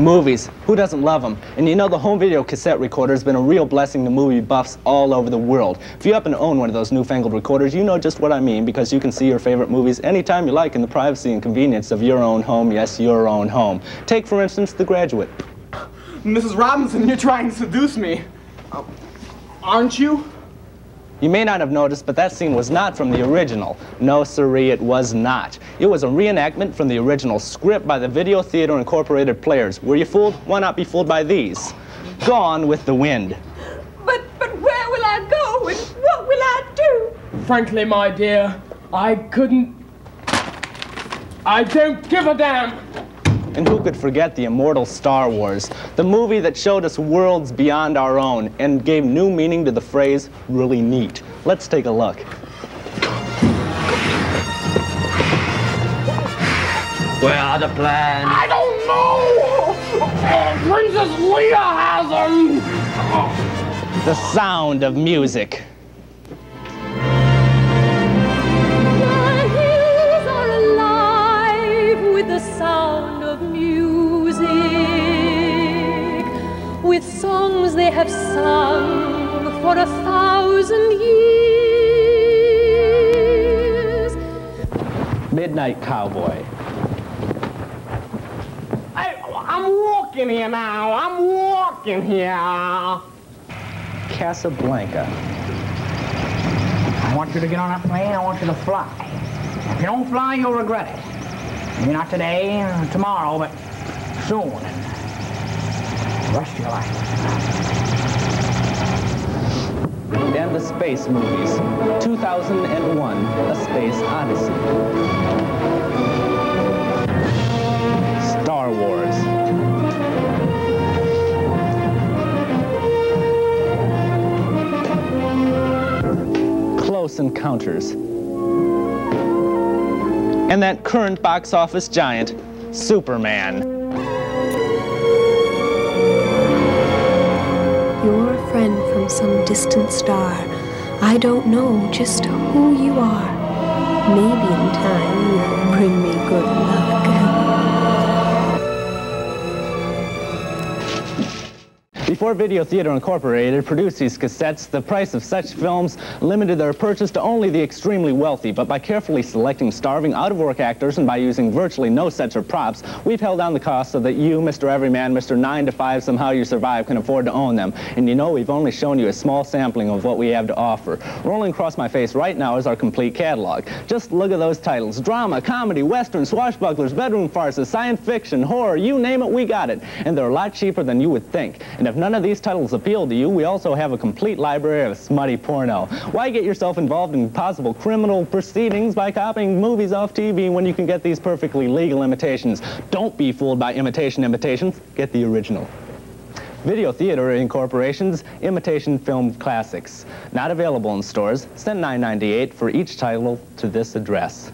Movies, who doesn't love them? And you know the home video cassette recorder has been a real blessing to movie buffs all over the world. If you happen to own one of those newfangled recorders, you know just what I mean because you can see your favorite movies anytime you like in the privacy and convenience of your own home, yes, your own home. Take, for instance, The Graduate. Mrs. Robinson, you're trying to seduce me. Uh, aren't you? You may not have noticed, but that scene was not from the original. No, siree, it was not. It was a reenactment from the original script by the Video Theater Incorporated players. Were you fooled? Why not be fooled by these? Gone with the Wind. But, but where will I go and what will I do? Frankly, my dear, I couldn't... I don't give a damn. And who could forget the immortal Star Wars, the movie that showed us worlds beyond our own and gave new meaning to the phrase really neat. Let's take a look. Where are the plans? I don't know! Oh, Princess Leia has them! The sound of music. With songs they have sung for a thousand years. Midnight Cowboy. I, I'm walking here now. I'm walking here. Casablanca. I want you to get on that plane. I want you to fly. If you don't fly, you'll regret it. Maybe not today, tomorrow, but soon. Your life. And the space movies. 2001, A Space Odyssey. Star Wars. Close Encounters. And that current box office giant, Superman. Some distant star. I don't know just who you are. Maybe in time you'll bring me good luck. Before Video Theater Incorporated produced these cassettes, the price of such films limited their purchase to only the extremely wealthy. But by carefully selecting starving, out-of-work actors and by using virtually no sets or props, we've held down the cost so that you, Mr. Everyman, Mr. 9 to 5, somehow you survive, can afford to own them. And you know we've only shown you a small sampling of what we have to offer. Rolling across my face right now is our complete catalog. Just look at those titles. Drama, comedy, western, swashbucklers, bedroom farces, science fiction, horror, you name it, we got it. And they're a lot cheaper than you would think. And if none of these titles appeal to you, we also have a complete library of smutty porno. Why get yourself involved in possible criminal proceedings by copying movies off TV when you can get these perfectly legal imitations? Don't be fooled by imitation imitations. Get the original. Video Theater Incorporation's Imitation Film Classics. Not available in stores. Send $9.98 for each title to this address.